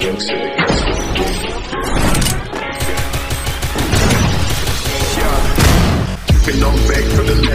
Keeping on back for the.